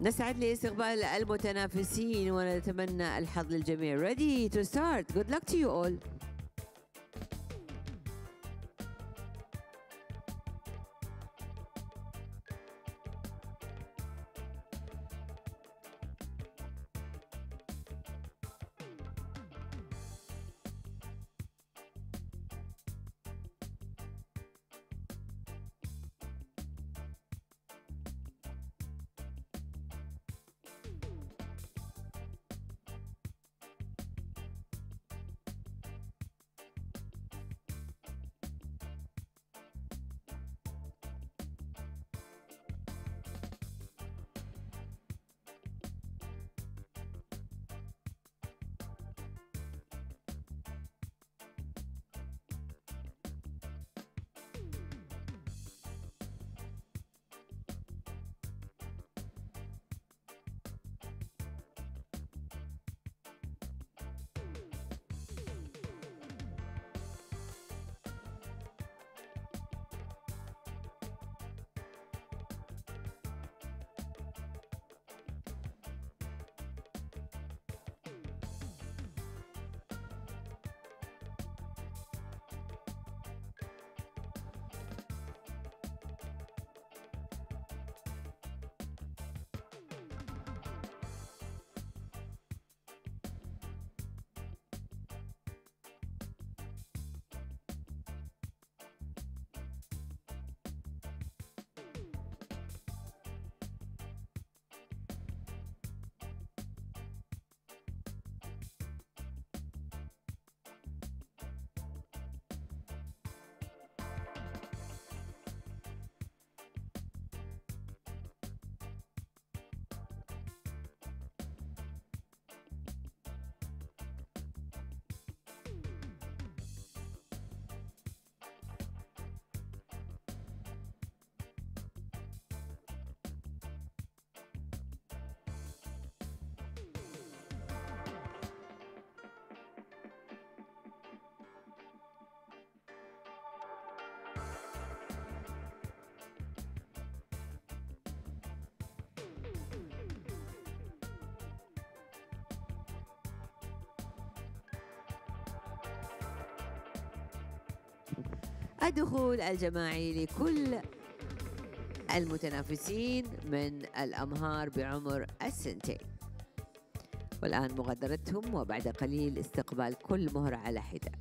نسعد لاستقبال المتنافسين ونتمنى الحظ للجميع. Ready to start. Good luck to you all. الدخول الجماعي لكل المتنافسين من الأمهار بعمر السنتين والآن مغادرتهم وبعد قليل استقبال كل مهر على حدة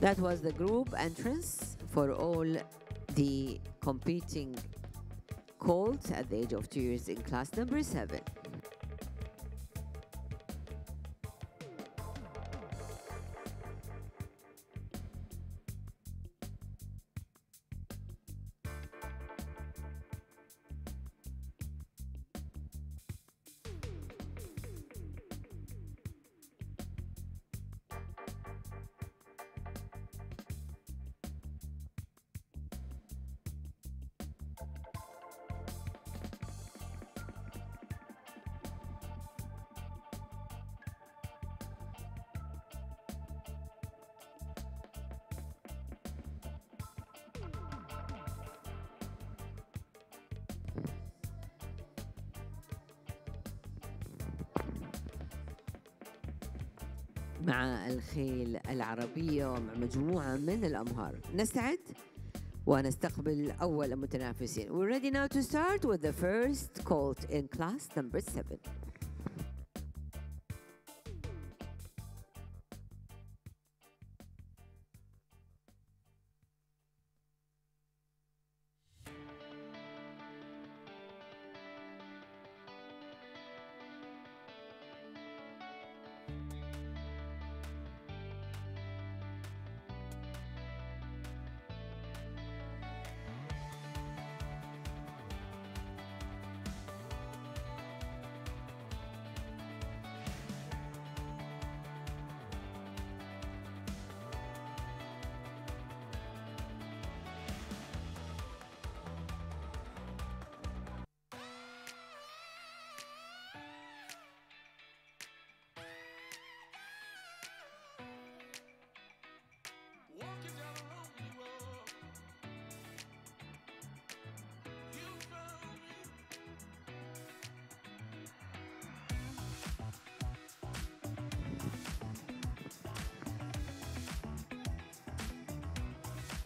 That was the group entrance for all the competing colts at the age of two years in class number seven. مع الخيل العربية ومع مجموعة من الأمهار. نستعد ونستقبل أول المتنافسين We're ready now to start with the first colt in class number 7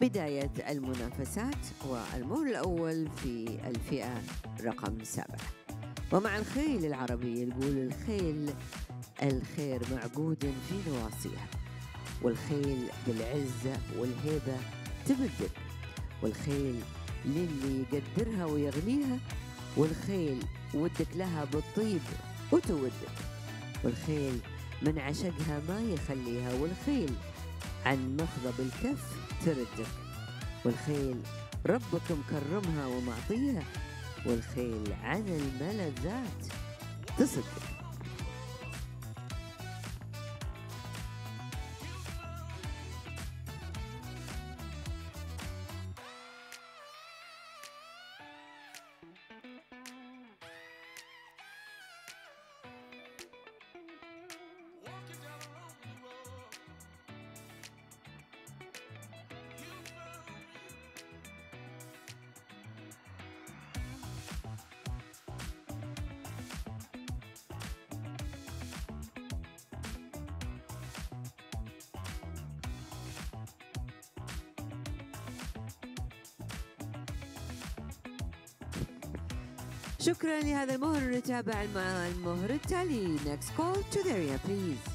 بداية المنافسات والمهر الأول في الفئة رقم سبعة. ومع الخيل العربي يقول الخيل الخير معقود في نواصيها. والخيل بالعزة والهيبة تبدك والخيل للي يقدرها ويغنيها. والخيل ودك لها بالطيب وتودك. والخيل من عشقها ما يخليها. والخيل عن مخضب الكف تردك والخيل ربك مكرمها ومعطيها والخيل عن الملذات تصدق. شكرا لهذا المهر نتابع المهر التالي. Next call to the area please.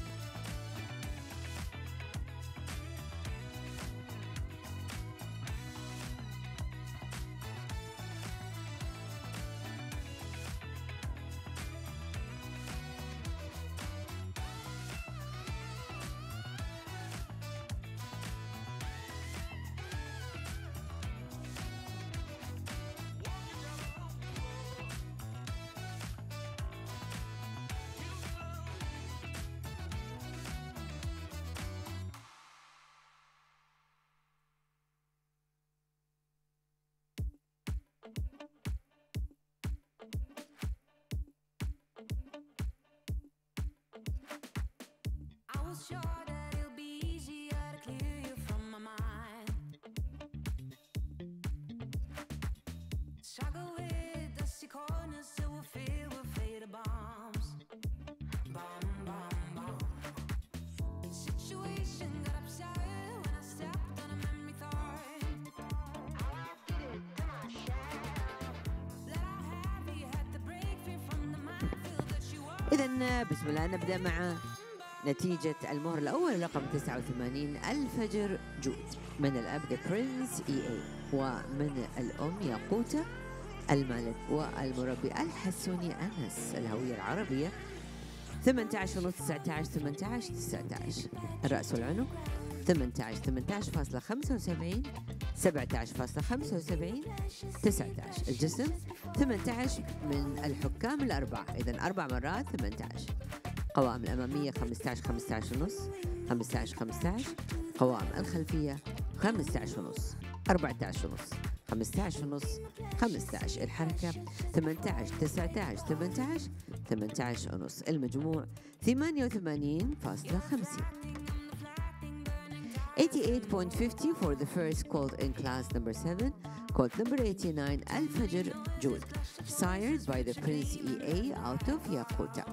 إذا بسم الله نبدأ مع نتيجة المهر الأول رقم 89 الفجر جود. من الأب ذا برنس إي إي. ومن الأم ياقوتة الملك. والمربي الحسوني أنس الهوية العربية. 18 ونص 19 18 19 الرأس والعنق 18 18.75 17.75 19 الجسم 18 من الحكام الأربعة. إذا أربع مرات 18 قوائم الأمامية 15 15 ونص 15 15 قوائم الخلفية 15 ونص 14 ونص 15 ونص 15 الحركة 18 19 18 18 ونص المجموع 88.50 88.50 for the first called in class number 7 called number 89 Al Fajr Jud sired by the Prince EA out of Yakuta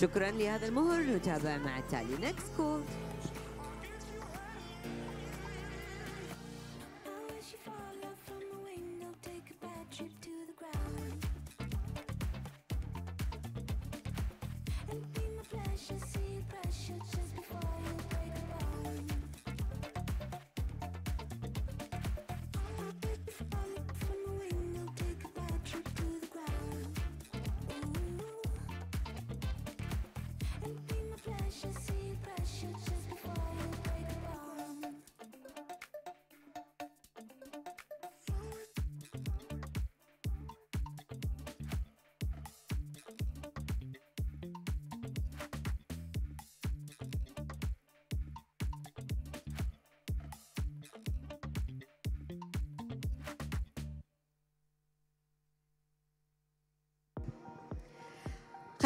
شكرا لهذا المهر نتابع مع التالي next call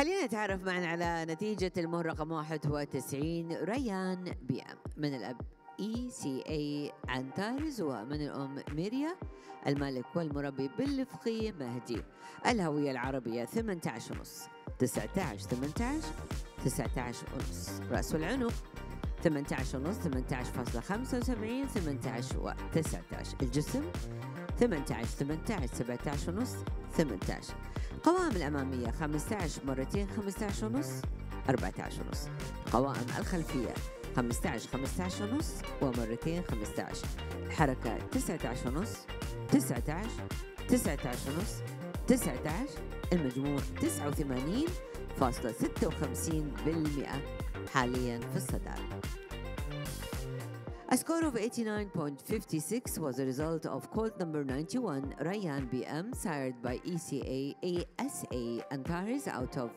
خلينا نتعرف معنا على نتيجة المهر رقم 91 ريان بي ام من الأب إي سي اي عنتارز ومن الأم ميريا المالك والمربي بالفقي مهدي. الهوية العربية 18 ونص 19 18 19 ونص. رأس العنق 18 ونص 18.75 18 و 19 الجسم 18 18 17 ونص 18 قوائم الأمامية 15 مرتين 15 ونص 14 ونص. قوائم الخلفية 15 15 ونص ومرتين 15 حركة 19 ونص 19 19 ونص 19 المجموع 89.56% حاليا في الصدارة. A score of 89.56 was a result of colt number 91 Ryan BM sired by ECA ASA Antares out of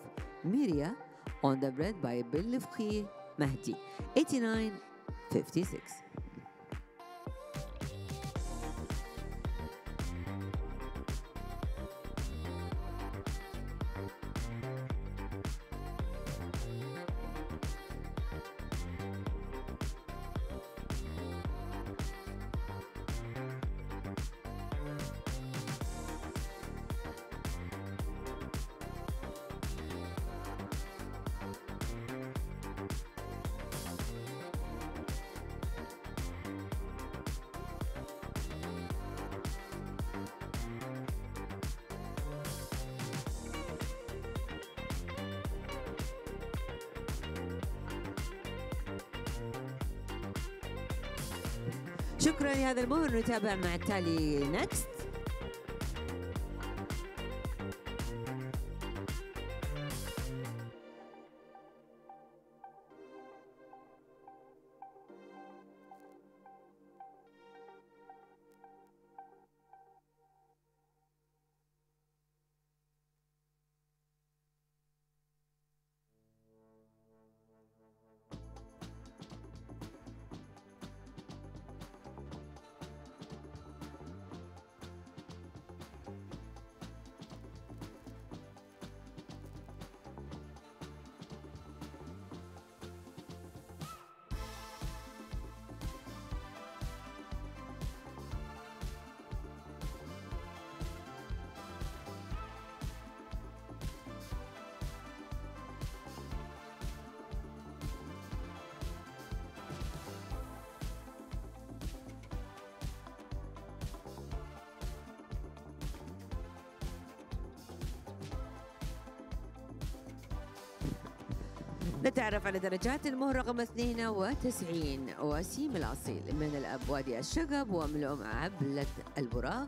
Miria on the bred by Billifki Mahdi. 89.56 شكرا لهذا المهر نتابع مع التالي نكست نتعرف على درجات المهر رقم 92 وسيم الأصيل. من الأب وادي الشقب ومن الأم عبلة البراق.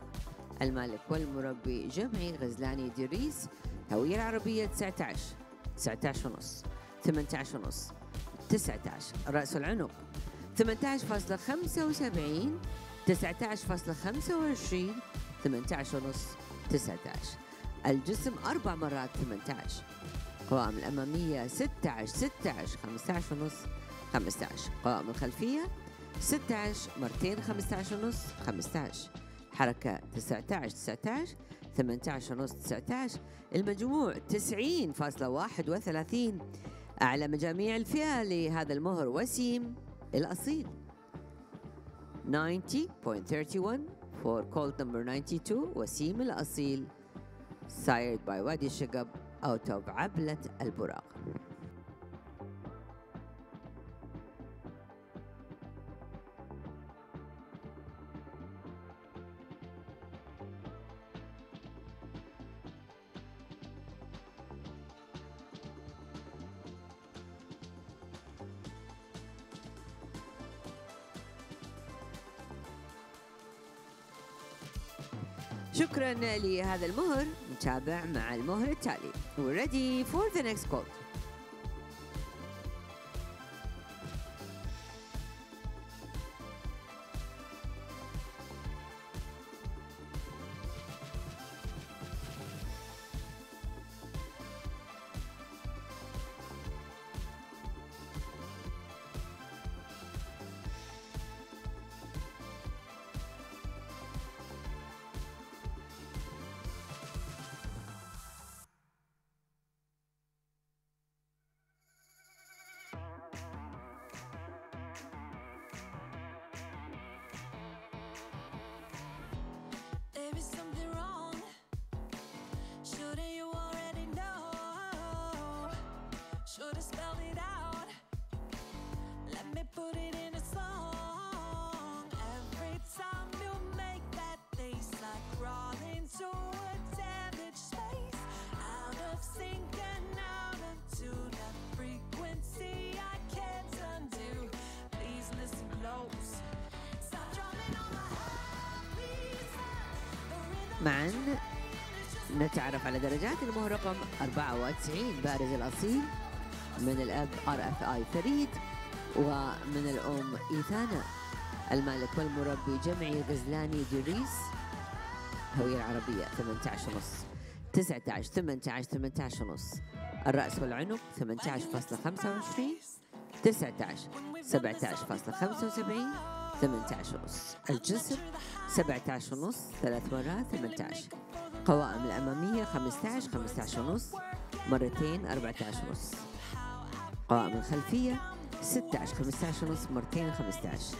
المالك والمربي جمعي غزلاني دريس هوية العربية 19 19 ونص 18 ونص 19 رأس العنق 18.75 19.25 18 ونص 19 الجسم أربع مرات 18 قوائم الأمامية 16 16 15 ونص 15 قوائم الخلفية 16 مرتين 15 ونص 15 حركة 19 19 18 ونص 19 المجموع 90.31 أعلى مجاميع الفئة لهذا المهر وسيم الأصيل. 90.31 for colt number 92 وسيم الأصيل. Sired by وادي الشقب out of عبلة البراق. شكرا لهذا المهر. نتابع مع المهر التالي We're ready for the next call Wrong Shouldn't you already know? Should've spelled it out Let me put it in معا نتعرف على درجات المهر رقم 94 بارز الأصيل. من الأب آر إف آي فريد. ومن الأم إيثانا. المالك والمربي جمعي غزلاني دريس هوية العربية 18 ونص. 19 18 18 ونص. الرأس والعنق 18.25 19 17.75 18 ونص. الجسم 17 ونص ثلاث مرات 18 قوائم الأمامية 15 15 ونص. مرتين 14 ونص. قوائم الخلفية 16 15 ونص. مرتين 15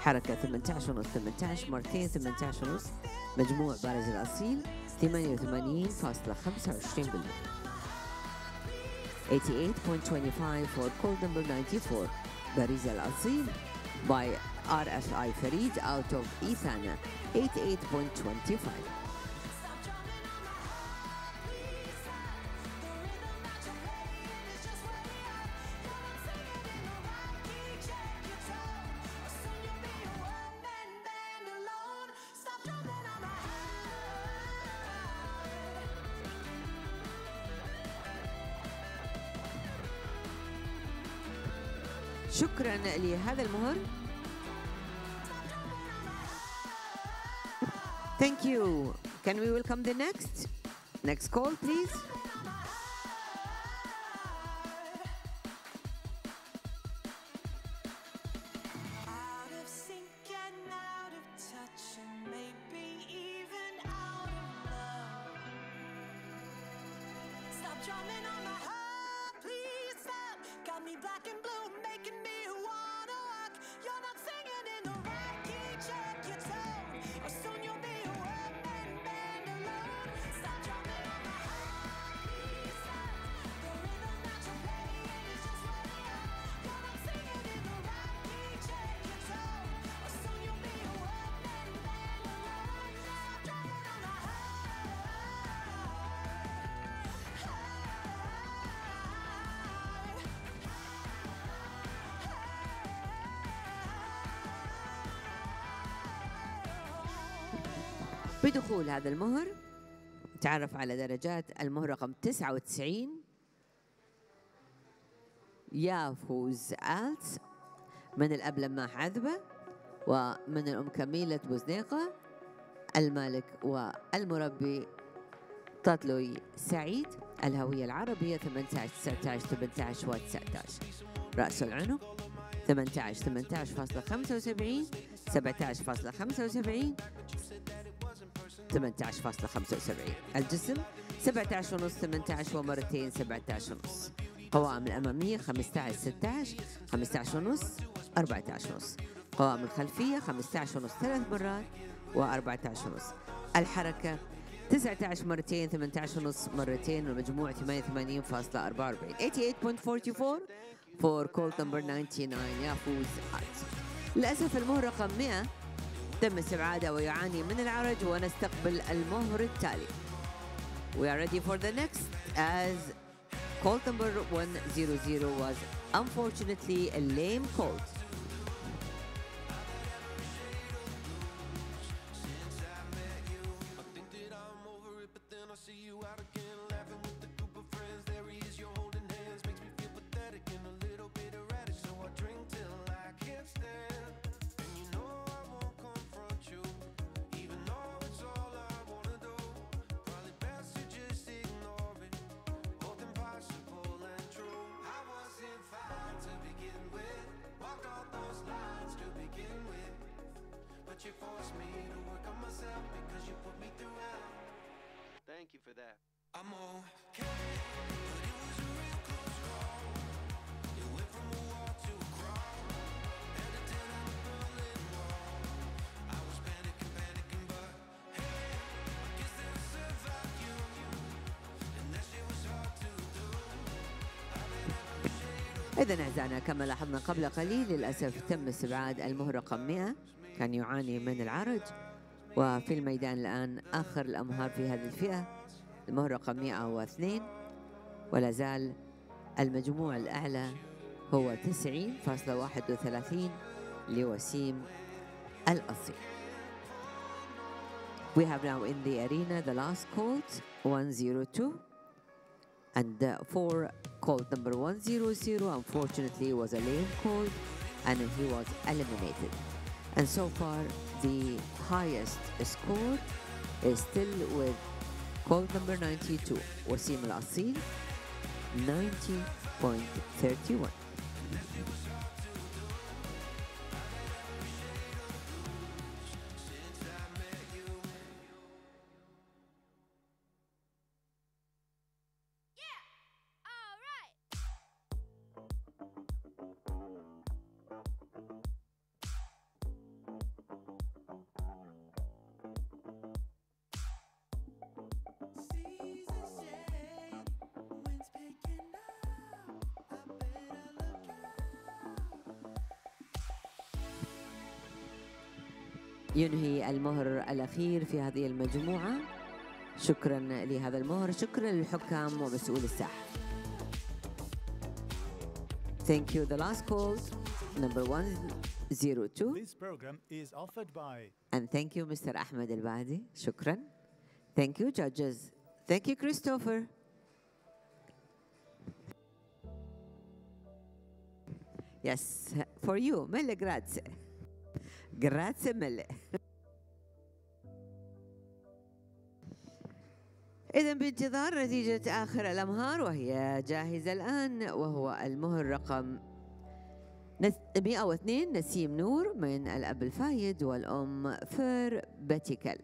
حركة 18 ونص 18 مرتين 18 ونص. مجموع بارز الأصيل 88.25% 88.25 for code number 94 بارز الأصيل by RFI Farid out of Ethana 88.25 شكرا لهذا المهر the next. Next call, please. drumming on my heart, please stop. Got me black and blue. بدخول هذا المهر تعرف على درجات المهر رقم 99 يافوز آلت من الأب لماح عذبة ومن الأم كميلة بوزنيقة المالك والمربي تطلوي سعيد الهوية العربية 18 19 18 و 19 رأس العنق 18 18.75 17.75 18.75 الجسم 17 ونص 18 ومرتين 17 ونص. قوائم الأمامية 15 16 15 ونص 14 ونص. قوائم الخلفية 15 ونص ثلاث مرات و14 ونص. الحركة 19 مرتين 18 ونص مرتين والمجموع 88.44 88.44 for call number 99 يفوز آرت للأسف المهر رقم 100 تم استبعاده ويعاني من العرج ونستقبل المهر التالي We are ready for the next as call number 100 was unfortunately a lame call. إذا أعزائنا كما لاحظنا قبل قليل للأسف تم استبعاد المهر رقم 100 كان يعاني من العرج. وفي الميدان الآن آخر الأمهار في هذه الفئة المهر رقم 102 ولا زال المجموع الأعلى هو 90.31 لوسيم الأصيل. We have now in the arena the last colt 102 and uh, for colt number 100 unfortunately was a lame colt and he was eliminated. And so far the highest score is still with colt number 92 Wasim Al Asil 90.31. الأخير في هذه المجموعة شكرا لهذا المهر شكرا للحكام ومسؤول الساحة Thank you. The last call, number 102. This program is offered by And thank you, Mr. Ahmed Al-Badi. شكرا. Thank you, judges. Thank you, Christopher. Yes, for you. Mille grazie. Grazie mille. إذا بانتظار نتيجة آخر الأمهار وهي جاهزة الآن وهو المهر رقم نس- 102 نسيم نور من الأب الفايد والأم فير باتيكل.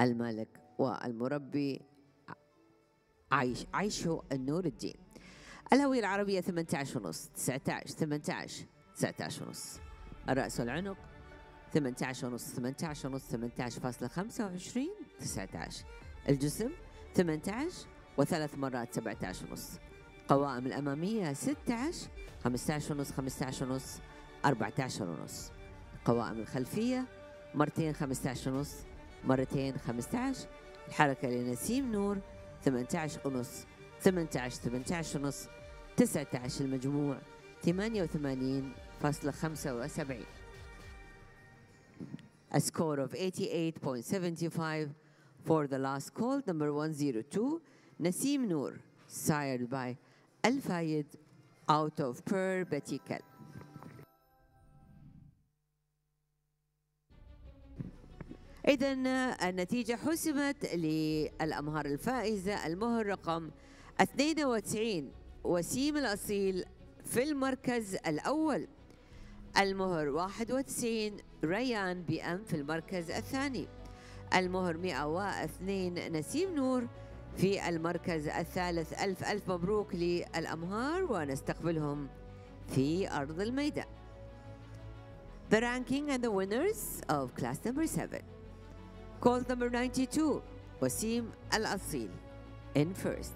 المالك والمربي عايش عيشو النور الدين. الهوية العربية 18 ونص 19 18 19 ونص. الرأس والعنق 18 ونص 18 ونص 18.25 19 الجسم 18 وثلاث مرات 17 ونص. قوائم الأمامية 16 15 ونص 15 ونص 14 ونص. قوائم الخلفية مرتين 15 ونص مرتين 15 الحركة لنسيم نور 18 ونص 18 18 ونص 19 المجموع 88.75 A score of 88.75 for the last call, number 102, Nasim Noor, sired by Al Fayed out of Per Betikal. إذا النتيجة حسمت للأمهار الفائزة المهر رقم 92 وسيم الأصيل في المركز الأول المهر 91 ريان بي أم في المركز الثاني المهر 102 نسيم نور في المركز الثالث ألف ألف مبروك للأمهار ونستقبلهم في أرض الميدان The ranking and the winners of class number 7 Colt number 92 Wasim Al Asil in first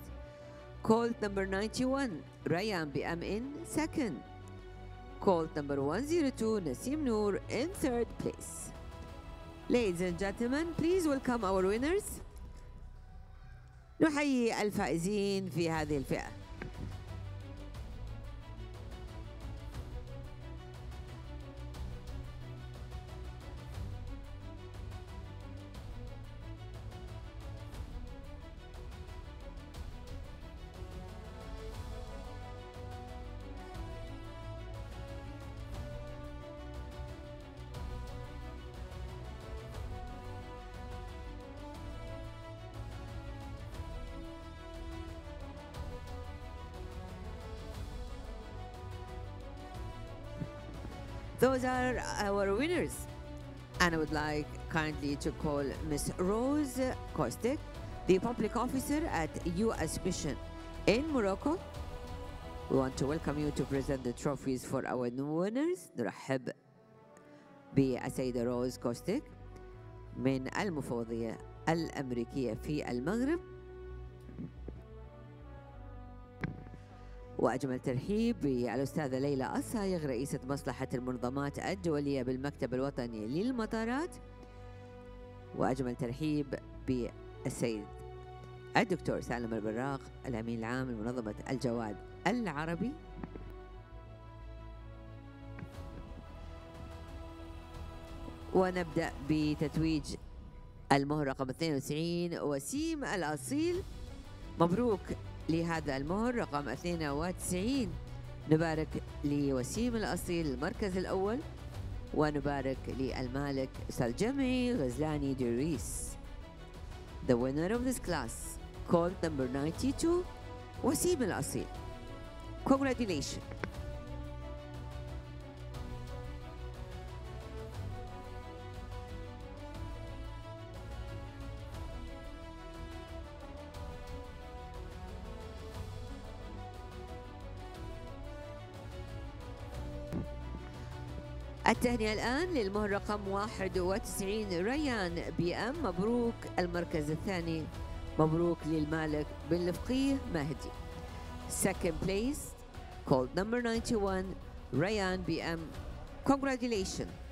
Colt number 91 Rayan BM in second Colt number 102 Nasim Noor in third place Ladies and gentlemen, please welcome our winners. نحيي الفائزين في هذه الفئة. Those are our winners. And I would like kindly to call Miss Rose Kostek, the public officer at U.S. Mission in Morocco. We want to welcome you to present the trophies for our new winners. نرحب بالسيدة روز كوستيك من المفوضية الأمريكية في المغرب وأجمل ترحيب بالأستاذة ليلى الصايغ رئيسة مصلحة المنظمات الدولية بالمكتب الوطني للمطارات. وأجمل ترحيب بالسيد الدكتور سالم البراق الأمين العام لمنظمة الجواد العربي. ونبدأ بتتويج المهر رقم 92 وسيم الأصيل. مبروك لهذا المهر رقم 92 نبارك لوسيم الأصيل المركز الأول ونبارك للمالك أستاذ جمعي غزلاني دريس The winner of this class called number 92 وسيم الأصيل. Congratulations. التهنئة الآن للمهر رقم 91 ريان بي أم مبروك. المركز الثاني مبروك للمالك بن الفقيه مهدي. Second place called number 91 ريان بي أم. Congratulations.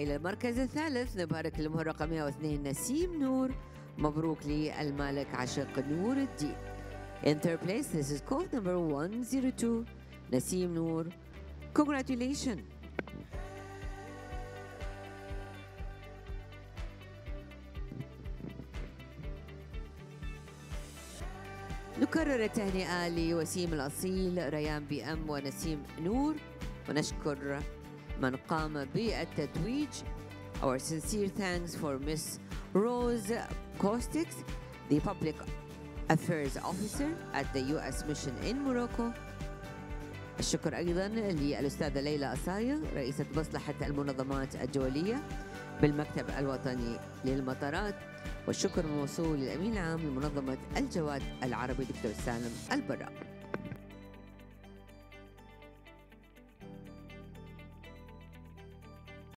والى المركز الثالث نبارك المهر رقم 102 نسيم نور مبروك للمالك عشق نور الدين In third place, this is code number 102, Nasim Noor. Congratulations. نكرر التهنئة لوسيم الأصيل ريان بي أم ونسيم نور ونشكر من قام بالتتويج Our sincere thanks for Miss Rose Kostix, the Public Affairs Officer at the U.S. Mission in Morocco. الشكر أيضا للأستاذة ليلى أصايغ رئيسة مصلحة المنظمات الدولية بالمكتب الوطني للمطارات والشكر موصول للأمين العام لمنظمة الجواد العربي دكتور سالم البراء